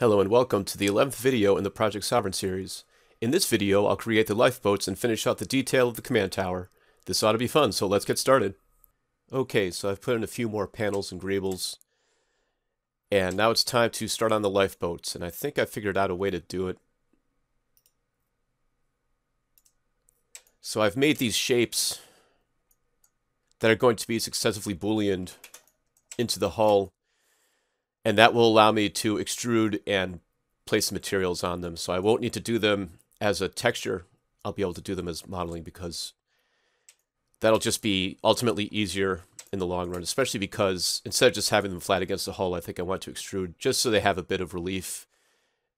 Hello and welcome to the 11th video in the Project Sovereign series. In this video, I'll create the lifeboats and finish out the detail of the command tower. This ought to be fun, so let's get started. Okay, so I've put in a few more panels and greebles. And now it's time to start on the lifeboats, and I think I figured out a way to do it. So I've made these shapes that are going to be successively booleaned into the hull and that will allow me to extrude and place materials on them. So I won't need to do them as a texture. I'll be able to do them as modeling because that'll just be ultimately easier in the long run, especially because instead of just having them flat against the hull, I think I want to extrude just so they have a bit of relief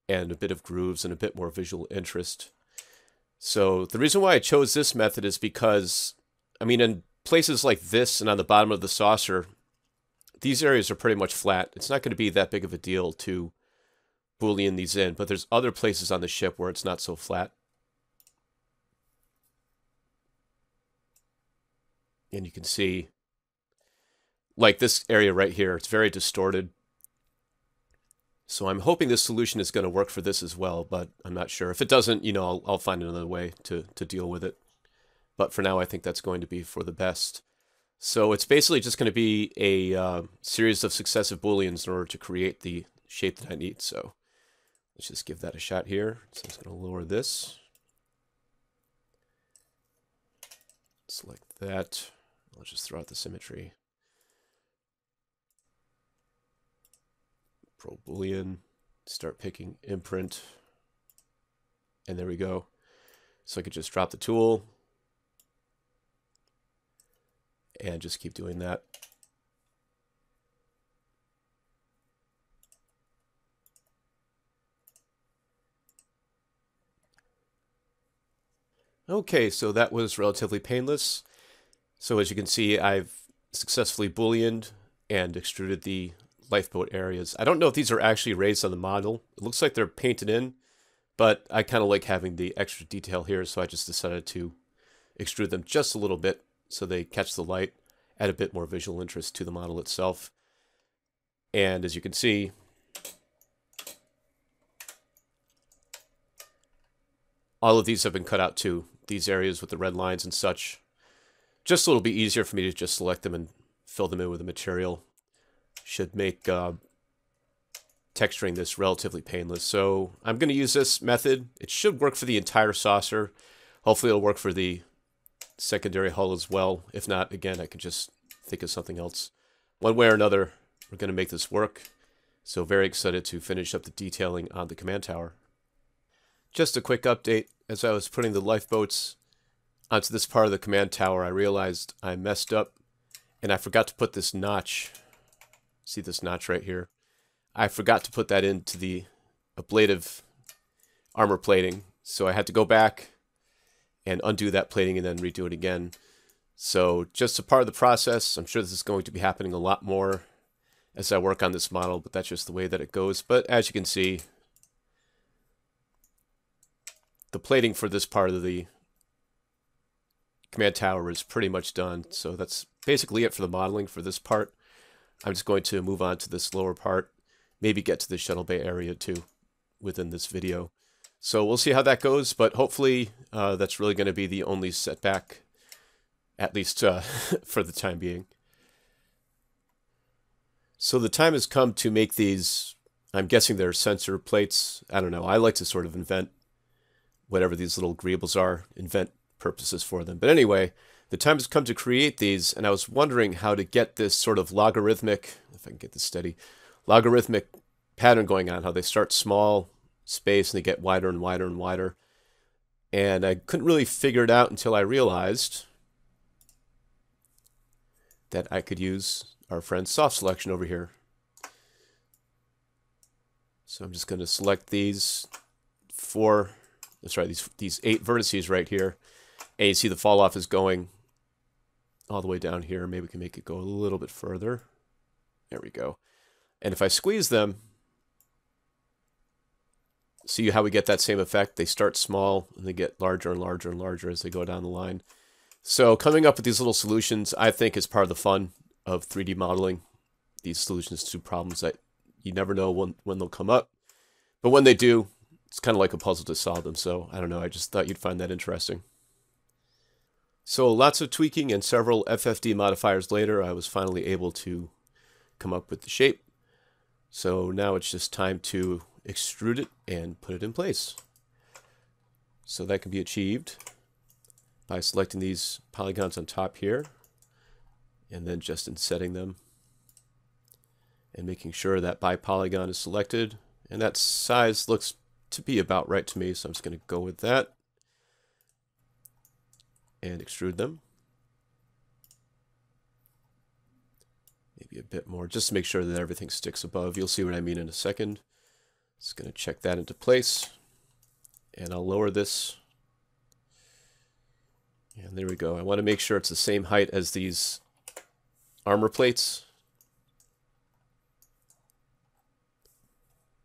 and a bit of grooves and a bit more visual interest. So the reason why I chose this method is because, I mean, in places like this and on the bottom of the saucer, these areas are pretty much flat. It's not going to be that big of a deal to boolean these in, but there's other places on the ship where it's not so flat. And you can see, like this area right here, it's very distorted. So I'm hoping this solution is going to work for this as well, but I'm not sure. If it doesn't, you know, I'll, I'll find another way to, to deal with it. But for now, I think that's going to be for the best. So it's basically just going to be a uh, series of successive booleans in order to create the shape that I need. So let's just give that a shot here. So I'm just going to lower this. Select that. I'll just throw out the symmetry. Pro Boolean. Start picking imprint. And there we go. So I could just drop the tool, and just keep doing that. Okay, so that was relatively painless. So as you can see, I've successfully booleaned and extruded the lifeboat areas. I don't know if these are actually raised on the model. It looks like they're painted in, but I kind of like having the extra detail here, so I just decided to extrude them just a little bit so they catch the light, add a bit more visual interest to the model itself. And as you can see, all of these have been cut out too. These areas with the red lines and such. Just a little bit easier for me to just select them and fill them in with the material. Should make uh, texturing this relatively painless. So I'm going to use this method. It should work for the entire saucer. Hopefully it'll work for the secondary hull as well. If not, again, I can just think of something else. One way or another, we're going to make this work. So very excited to finish up the detailing on the command tower. Just a quick update. As I was putting the lifeboats onto this part of the command tower, I realized I messed up and I forgot to put this notch. See this notch right here? I forgot to put that into the ablative armor plating. So I had to go back and undo that plating and then redo it again. So just a part of the process. I'm sure this is going to be happening a lot more as I work on this model, but that's just the way that it goes. But as you can see, the plating for this part of the command tower is pretty much done. So that's basically it for the modeling for this part. I'm just going to move on to this lower part, maybe get to the shuttle bay area too within this video. So we'll see how that goes, but hopefully uh, that's really going to be the only setback, at least uh, for the time being. So the time has come to make these, I'm guessing they're sensor plates. I don't know. I like to sort of invent whatever these little greebles are, invent purposes for them. But anyway, the time has come to create these, and I was wondering how to get this sort of logarithmic, if I can get this steady, logarithmic pattern going on, how they start small, space and they get wider and wider and wider. And I couldn't really figure it out until I realized that I could use our friend soft selection over here. So I'm just going to select these four, oh, that's right, these, these eight vertices right here. And you see the fall off is going all the way down here. Maybe we can make it go a little bit further. There we go. And if I squeeze them, see how we get that same effect? They start small and they get larger and larger and larger as they go down the line. So coming up with these little solutions, I think is part of the fun of 3D modeling. These solutions to problems that you never know when, when they'll come up. But when they do, it's kind of like a puzzle to solve them. So I don't know. I just thought you'd find that interesting. So lots of tweaking and several FFD modifiers later, I was finally able to come up with the shape. So now it's just time to extrude it and put it in place. So that can be achieved by selecting these polygons on top here and then just insetting them and making sure that by polygon is selected. And that size looks to be about right to me so I'm just going to go with that and extrude them. Maybe a bit more just to make sure that everything sticks above. You'll see what I mean in a second just going to check that into place and I'll lower this and there we go I want to make sure it's the same height as these armor plates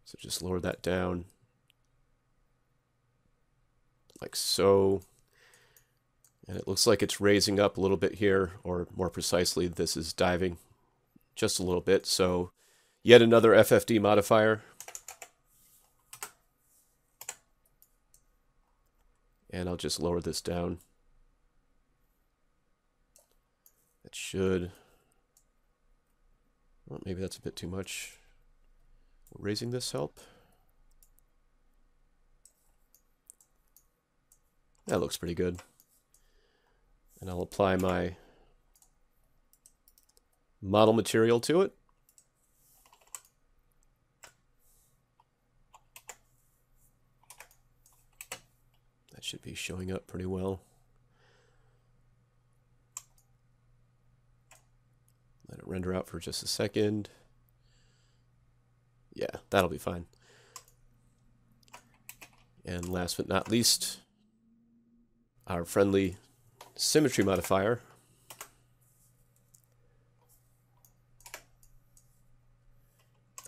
So just lower that down like so. And it looks like it's raising up a little bit here, or more precisely, this is diving just a little bit. So yet another FFD modifier. And I'll just lower this down. It should, well, maybe that's a bit too much raising this help? That looks pretty good. And I'll apply my model material to it. Should be showing up pretty well. Let it render out for just a second. Yeah, that'll be fine. And last but not least, our friendly symmetry modifier.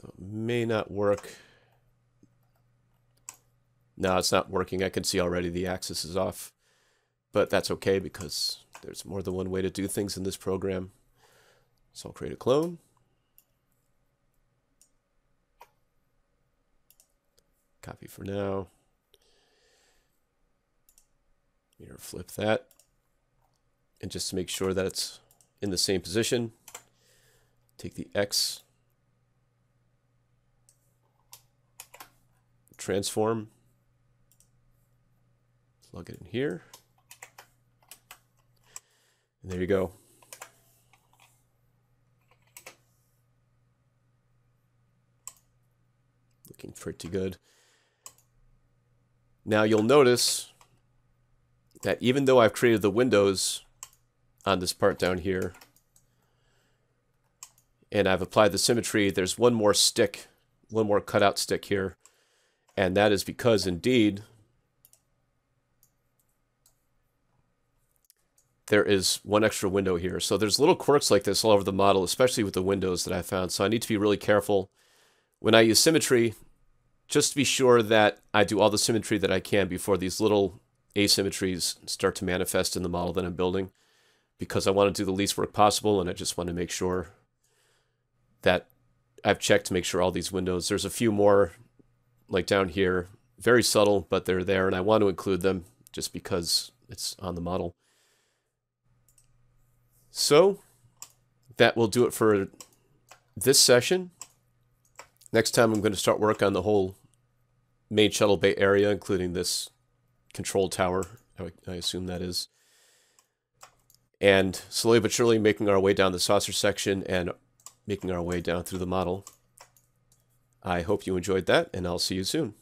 It may not work. No, it's not working. I can see already the axis is off. But that's okay because there's more than one way to do things in this program. So I'll create a clone. Copy for now. Mirror flip that. And just to make sure that it's in the same position, take the X, transform, plug it in here. And there you go. Looking pretty good. Now you'll notice that even though I've created the windows on this part down here, and I've applied the symmetry, there's one more stick, one more cutout stick here, and that is because indeed there is one extra window here. So there's little quirks like this all over the model, especially with the windows that I found. So I need to be really careful when I use symmetry just to be sure that I do all the symmetry that I can before these little asymmetries start to manifest in the model that I'm building because I want to do the least work possible and I just want to make sure that I've checked to make sure all these windows, there's a few more like down here, very subtle, but they're there and I want to include them just because it's on the model. So that will do it for this session. Next time I'm going to start work on the whole main shuttle bay area, including this control tower, I assume that is. And slowly but surely making our way down the saucer section and making our way down through the model. I hope you enjoyed that, and I'll see you soon.